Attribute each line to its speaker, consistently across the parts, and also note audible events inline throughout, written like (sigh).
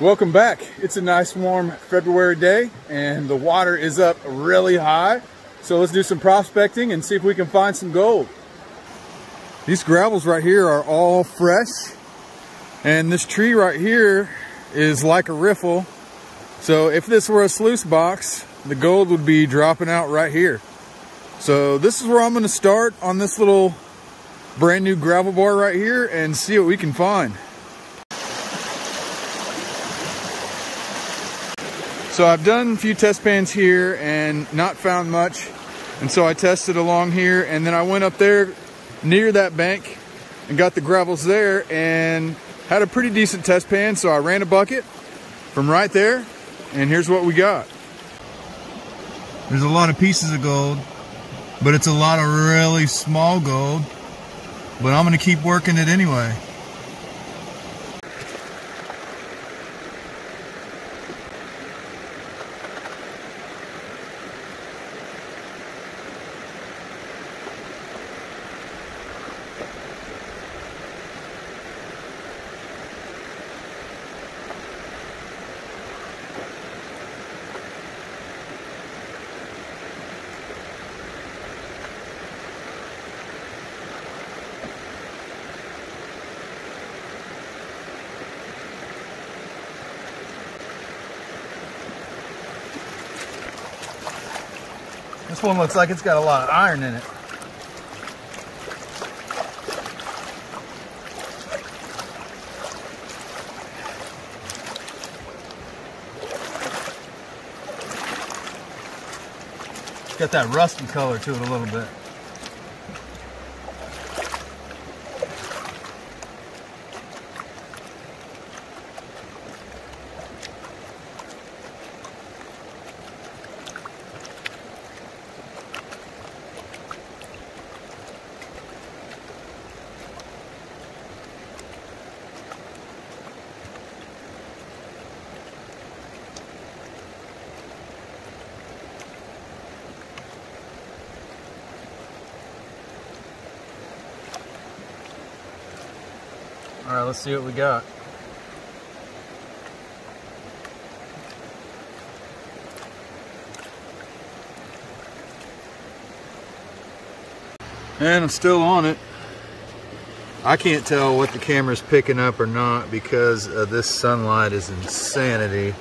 Speaker 1: Welcome back. It's a nice warm February day and the water is up really high. So let's do some prospecting and see if we can find some gold. These gravels right here are all fresh. And this tree right here is like a riffle. So if this were a sluice box, the gold would be dropping out right here. So this is where I'm gonna start on this little brand new gravel bar right here and see what we can find. So I've done a few test pans here and not found much. And so I tested along here and then I went up there near that bank and got the gravels there and had a pretty decent test pan. So I ran a bucket from right there and here's what we got. There's a lot of pieces of gold, but it's a lot of really small gold. But I'm gonna keep working it anyway. This one looks like it's got a lot of iron in it. It's got that rusty color to it a little bit. Let's see what we got. And I'm still on it. I can't tell what the camera's picking up or not because uh, this sunlight is insanity.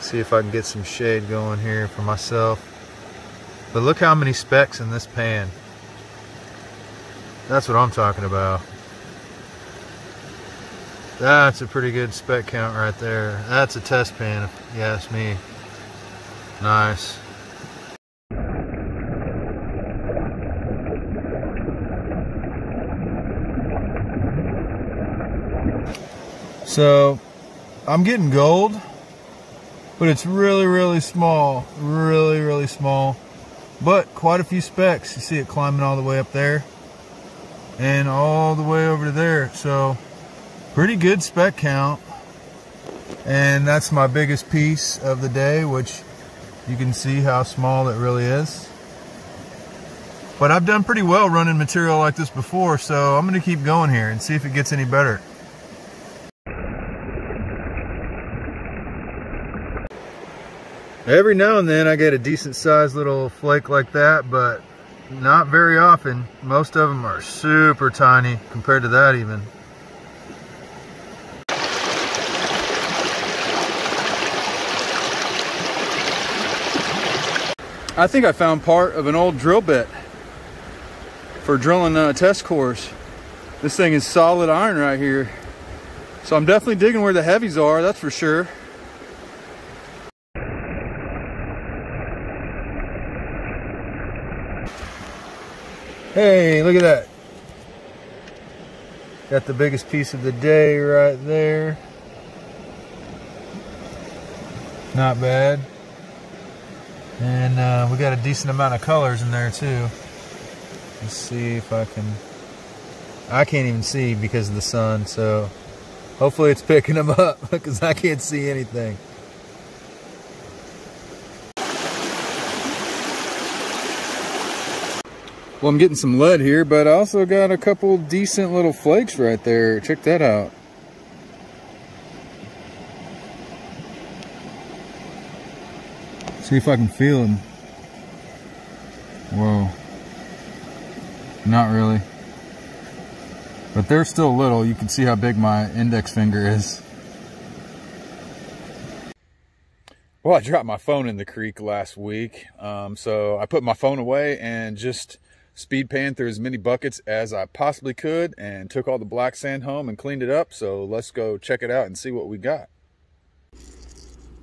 Speaker 1: See if I can get some shade going here for myself. But look how many specks in this pan. That's what I'm talking about. That's a pretty good speck count right there. That's a test pan if you ask me. Nice. So I'm getting gold, but it's really, really small. Really, really small. But quite a few specks. You see it climbing all the way up there and all the way over to there. So pretty good speck count. And that's my biggest piece of the day, which you can see how small it really is. But I've done pretty well running material like this before, so I'm gonna keep going here and see if it gets any better. Every now and then I get a decent sized little flake like that, but not very often. Most of them are super tiny compared to that even. I think I found part of an old drill bit for drilling uh, test cores. This thing is solid iron right here. So I'm definitely digging where the heavies are, that's for sure. Hey, look at that. Got the biggest piece of the day right there. Not bad. And uh, we got a decent amount of colors in there too. Let's see if I can. I can't even see because of the sun, so hopefully it's picking them up (laughs) because I can't see anything. Well, I'm getting some lead here, but I also got a couple decent little flakes right there. Check that out. See if I can feel them. Whoa. Not really. But they're still little. You can see how big my index finger is. Well, I dropped my phone in the creek last week. Um, so I put my phone away and just speed pan through as many buckets as I possibly could and took all the black sand home and cleaned it up. So let's go check it out and see what we got.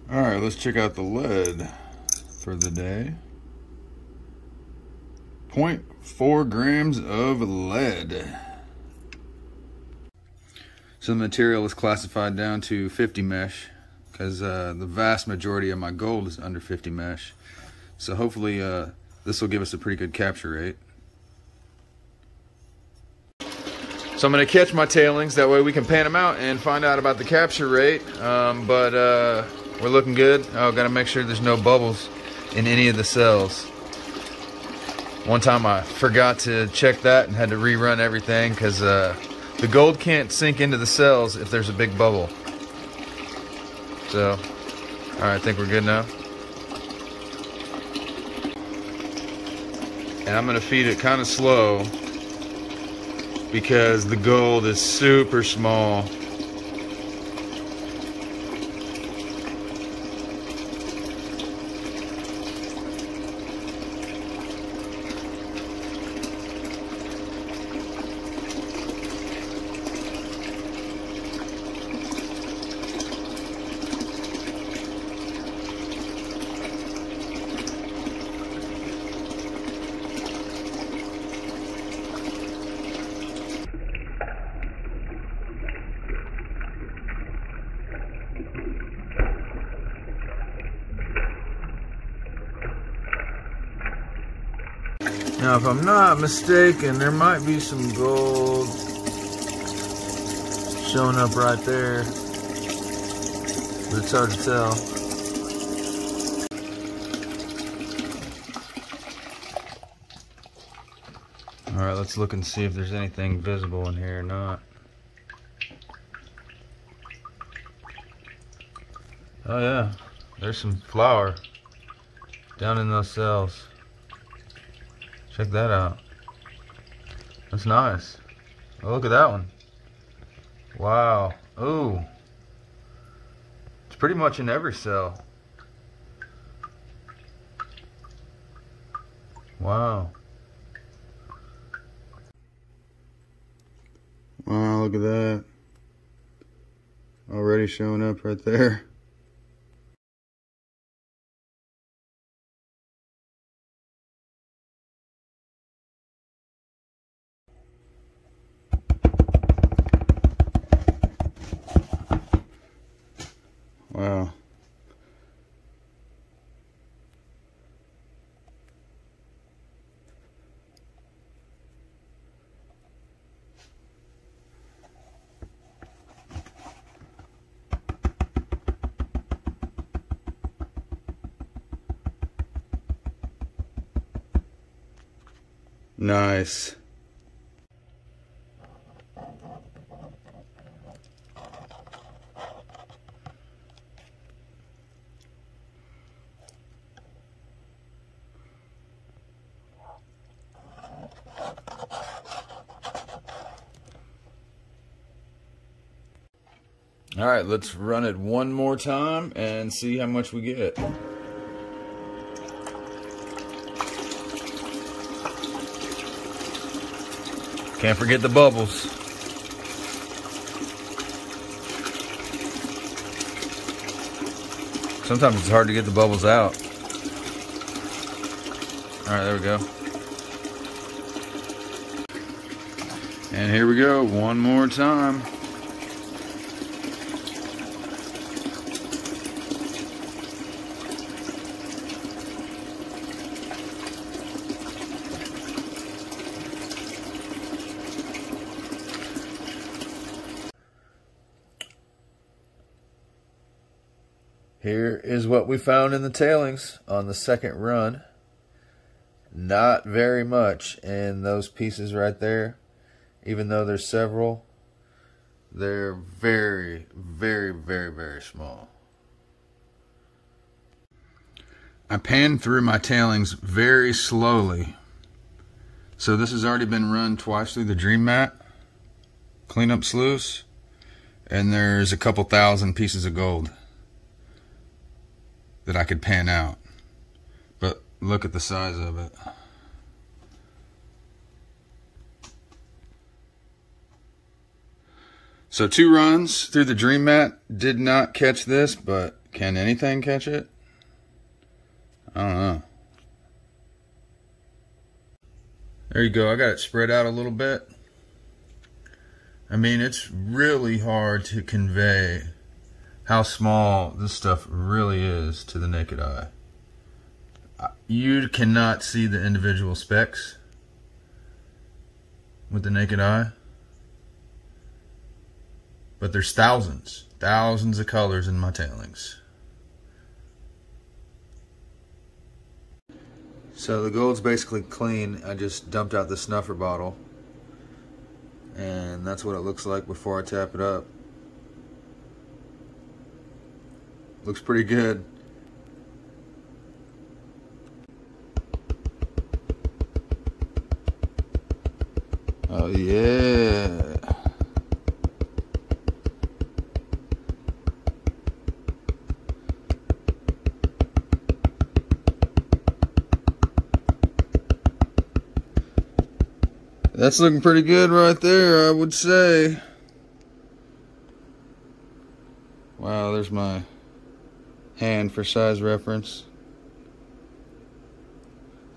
Speaker 1: All right, let's check out the lead for the day. 0.4 grams of lead. So the material is classified down to 50 mesh because uh, the vast majority of my gold is under 50 mesh. So hopefully uh, this will give us a pretty good capture rate. So I'm going to catch my tailings, that way we can pan them out and find out about the capture rate. Um, but uh, we're looking good. Oh, got to make sure there's no bubbles in any of the cells. One time I forgot to check that and had to rerun everything because uh, the gold can't sink into the cells if there's a big bubble. So, all right, I think we're good now. And I'm gonna feed it kind of slow because the gold is super small. Now, if I'm not mistaken, there might be some gold showing up right there. But it's hard to tell. All right, let's look and see if there's anything visible in here or not. Oh yeah, there's some flour down in those cells. Check that out. That's nice. Oh, look at that one. Wow. Ooh. It's pretty much in every cell. Wow. Wow, look at that. Already showing up right there. Wow. Nice. All right, let's run it one more time and see how much we get. Can't forget the bubbles. Sometimes it's hard to get the bubbles out. All right, there we go. And here we go, one more time. Here is what we found in the tailings on the second run. Not very much in those pieces right there. Even though there's several, they're very, very, very, very small. I pan through my tailings very slowly. So this has already been run twice through the Dream Mat, cleanup sluice, and there's a couple thousand pieces of gold that I could pan out. But look at the size of it. So two runs through the Dream Mat did not catch this, but can anything catch it? I don't know. There you go. I got it spread out a little bit. I mean, it's really hard to convey how small this stuff really is to the naked eye. You cannot see the individual specks with the naked eye. But there's thousands, thousands of colors in my tailings. So the gold's basically clean. I just dumped out the snuffer bottle. And that's what it looks like before I tap it up. Looks pretty good. Oh yeah. That's looking pretty good right there, I would say. Wow, there's my hand for size reference.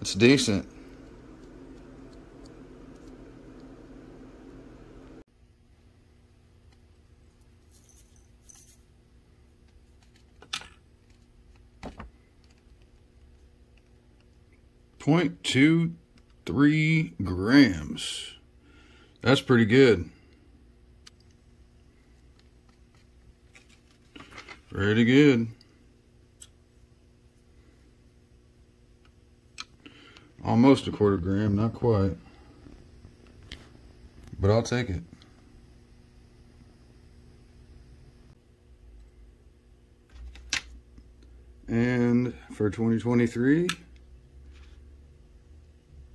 Speaker 1: It's decent. Point two three grams. That's pretty good. Pretty good. Almost a quarter gram, not quite. But I'll take it. And for 2023,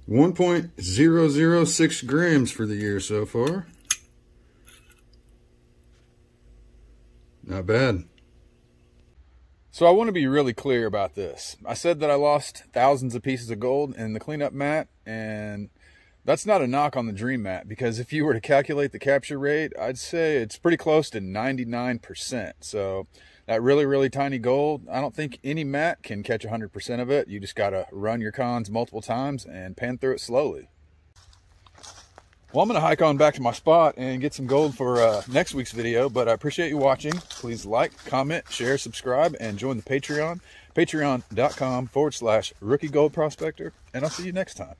Speaker 1: 1.006 grams for the year so far. Not bad. So I want to be really clear about this. I said that I lost thousands of pieces of gold in the cleanup mat, and that's not a knock on the Dream Mat because if you were to calculate the capture rate, I'd say it's pretty close to 99%. So that really, really tiny gold, I don't think any mat can catch 100% of it. You just got to run your cons multiple times and pan through it slowly. Well, I'm going to hike on back to my spot and get some gold for uh, next week's video, but I appreciate you watching. Please like, comment, share, subscribe, and join the Patreon, patreon.com forward slash rookie gold prospector, and I'll see you next time.